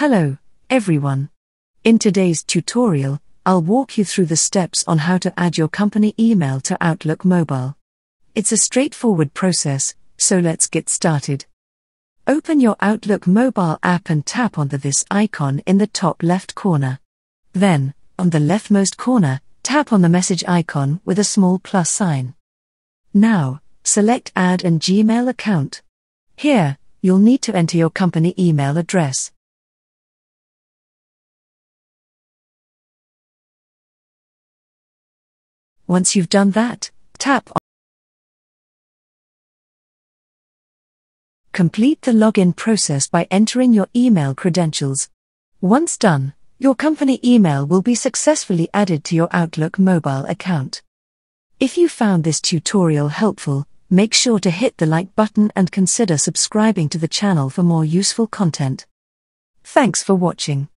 Hello, everyone. In today's tutorial, I'll walk you through the steps on how to add your company email to Outlook Mobile. It's a straightforward process, so let's get started. Open your Outlook mobile app and tap onto this icon in the top left corner. Then, on the leftmost corner, tap on the message icon with a small plus sign. Now, select Add an email account. Here, you'll need to enter your company email address. Once you've done that, tap on Complete the login process by entering your email credentials. Once done, your company email will be successfully added to your Outlook mobile account. If you found this tutorial helpful, make sure to hit the like button and consider subscribing to the channel for more useful content. Thanks for watching.